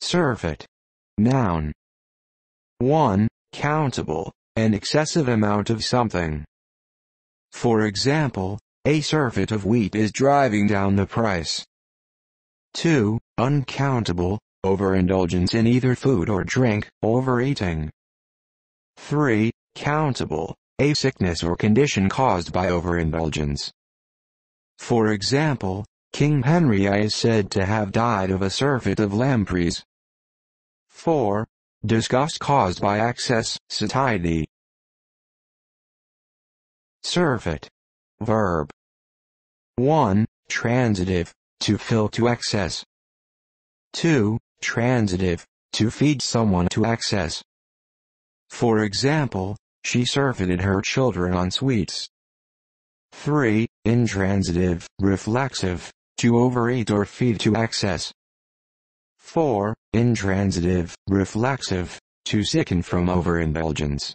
Surfeit. Noun. 1. Countable, an excessive amount of something. For example, a surfeit of wheat is driving down the price. 2. Uncountable, overindulgence in either food or drink, overeating. 3. Countable, a sickness or condition caused by overindulgence. For example, King Henry I is said to have died of a surfeit of lampreys. 4. Disgust caused by excess, satiety. Surfeit. Verb. 1. Transitive, to fill to excess. 2. Transitive, to feed someone to excess. For example, she surfeited her children on sweets. 3. Intransitive, reflexive, to overeat or feed to excess. 4. Intransitive, reflexive, to sicken from overindulgence.